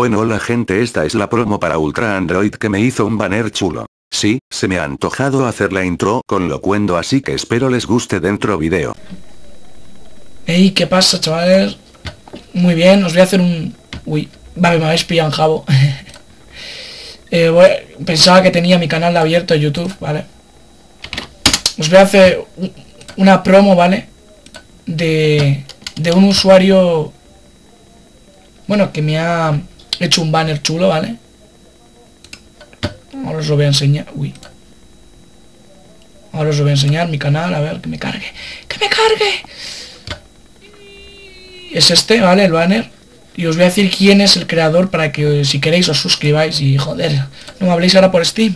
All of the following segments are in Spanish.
Bueno hola gente esta es la promo para Ultra Android que me hizo un banner chulo. Sí, se me ha antojado hacer la intro con locuendo así que espero les guste dentro video. Ey, ¿qué pasa chavales? Muy bien, os voy a hacer un... Uy, vale, me habéis pillado. Eh, pensaba que tenía mi canal abierto en YouTube, ¿vale? Os voy a hacer una promo, ¿vale? De, de un usuario... Bueno, que me ha He hecho un banner chulo, ¿vale? Ahora os lo voy a enseñar. Uy. Ahora os lo voy a enseñar mi canal, a ver, que me cargue. ¡Que me cargue! Es este, ¿vale? El banner. Y os voy a decir quién es el creador para que si queréis os suscribáis y joder, no me habléis ahora por Steam.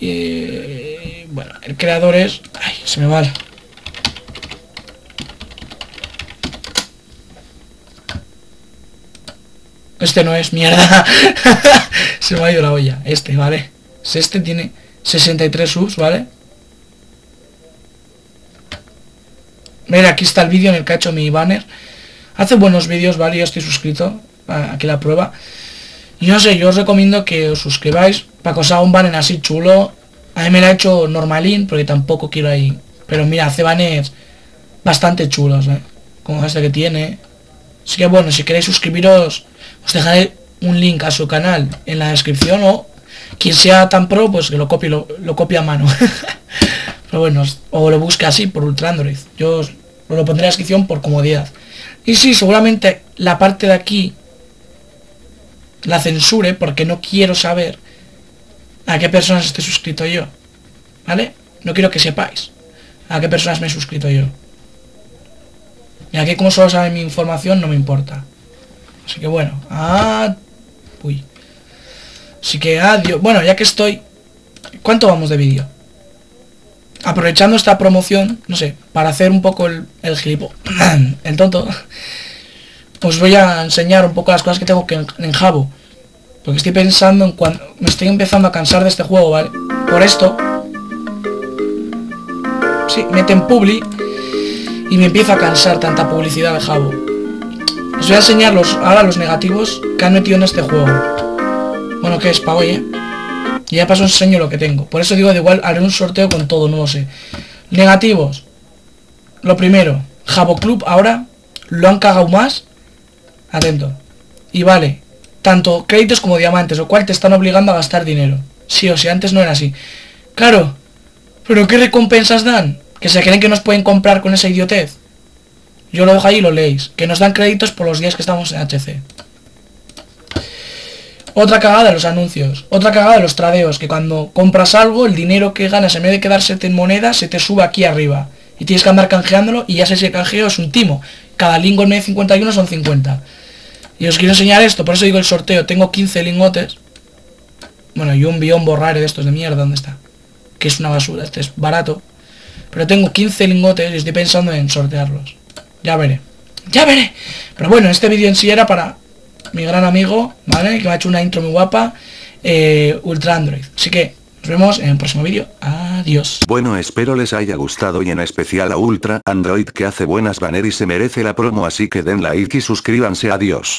Y, bueno, el creador es... Ay, se me va. Este no es, mierda. Se me ha ido la olla. Este, ¿vale? Este tiene 63 subs, ¿vale? Mira, aquí está el vídeo en el que ha hecho mi banner. Hace buenos vídeos, ¿vale? Yo estoy suscrito. Aquí la prueba. Y no sé, yo os recomiendo que os suscribáis para que os haga un banner así chulo. A mí me lo ha hecho normalín, porque tampoco quiero ahí. Pero mira, hace banners bastante chulos, ¿eh? Como este que tiene. Así que bueno, si queréis suscribiros, os dejaré un link a su canal en la descripción o quien sea tan pro, pues que lo copie, lo, copie a mano. Pero bueno, o lo busque así por Ultra Android. Yo lo pondré en la descripción por comodidad. Y sí, seguramente la parte de aquí la censure porque no quiero saber a qué personas esté suscrito yo. ¿Vale? No quiero que sepáis a qué personas me he suscrito yo. Y aquí como solo sabe mi información no me importa. Así que bueno. Ah, uy. Así que adiós. Bueno, ya que estoy... ¿Cuánto vamos de vídeo? Aprovechando esta promoción, no sé, para hacer un poco el, el gilipo, el tonto, os voy a enseñar un poco las cosas que tengo que en, Jabo. Porque estoy pensando en cuando... Me estoy empezando a cansar de este juego, ¿vale? Por esto... Sí, meten publi y me empiezo a cansar tanta publicidad de Jabo. Os voy a enseñar los, ahora los negativos que han metido en este juego. Bueno, que es para hoy, ¿eh? Y ya paso enseño lo que tengo. Por eso digo, de igual haré un sorteo con todo, no lo sé. Negativos. Lo primero, Jabo Club ahora lo han cagado más. Atento. Y vale, tanto créditos como diamantes, lo cual te están obligando a gastar dinero. Sí o sí, antes no era así. Claro, pero ¿qué recompensas dan? Que se creen que nos pueden comprar con esa idiotez. Yo lo dejo ahí y lo leéis. Que nos dan créditos por los días que estamos en HC. Otra cagada de los anuncios. Otra cagada de los tradeos. Que cuando compras algo, el dinero que ganas en vez de quedarse en moneda, se te sube aquí arriba. Y tienes que andar canjeándolo y ya sé si el canjeo es un timo. Cada lingo en vez de 51 son 50. Y os quiero enseñar esto, por eso digo el sorteo. Tengo 15 lingotes. Bueno, y un biombo rare de estos de mierda, ¿dónde está? Que es una basura, este es barato. Pero tengo 15 lingotes y estoy pensando en sortearlos. Ya veré. Ya veré. Pero bueno, este vídeo en sí era para mi gran amigo, ¿vale? Que me ha hecho una intro muy guapa. Eh, Ultra Android. Así que nos vemos en el próximo vídeo. Adiós. Bueno, espero les haya gustado y en especial a Ultra Android que hace buenas banner y se merece la promo. Así que den like y suscríbanse. Adiós.